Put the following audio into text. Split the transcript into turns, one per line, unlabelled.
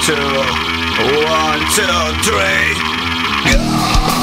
two, one, two, three. Go!